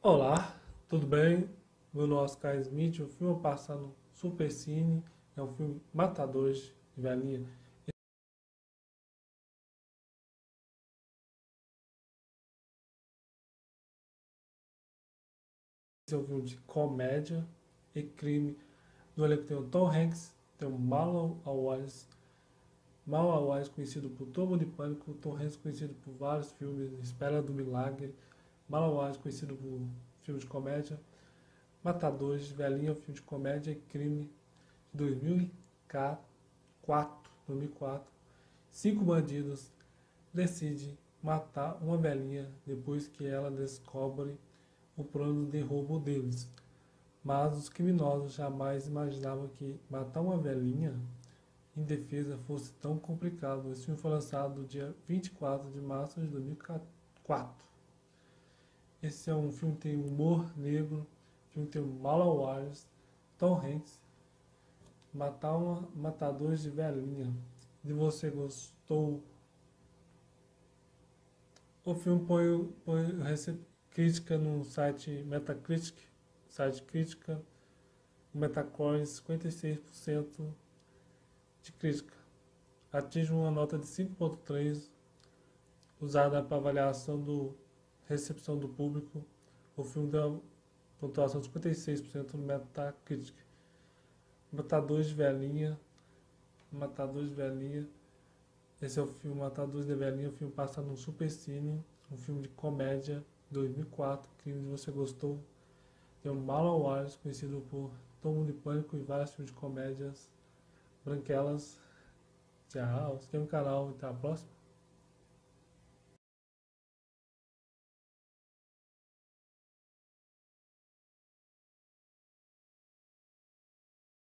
Olá, tudo bem? Meu nome é Oscar Smith, o filme passa no Super Cine, é um filme Matadores de Velhinha. Esse é um filme de comédia e crime. No elenco tem o Tom Hanks, tem o Marlon conhecido por Turbo de Pânico, Tom Hanks conhecido por vários filmes, Espera do Milagre, Malawaz, conhecido por filme de comédia. Matadores, Velhinha, filme de comédia e crime de 2004, 2004. Cinco bandidos decidem matar uma velhinha depois que ela descobre o plano de roubo deles. Mas os criminosos jamais imaginavam que matar uma velhinha em defesa fosse tão complicado. Esse filme foi lançado no dia 24 de março de 2004. Esse é um filme que tem humor negro, filme que tem Mala Wars, Tom Hanks, Matar uma, Matadores de Velhinha. Se você gostou, o filme põe, põe crítica no site Metacritic, site crítica, Metacore 56% de crítica. Atinge uma nota de 5.3 usada para avaliação do recepção do público, o filme deu pontuação de 56% no Metacritic. Matadores de Velhinha, Matadores de Velhinha, esse é o filme Matadores de Velhinha, o filme passa no Super Cine, um filme de comédia, 2004, que você gostou. Tem o Marlon Wars, conhecido por Mundo de Pânico e vários filmes de comédias. Branquelas. Tchau, se inscreva no canal e até a próxima.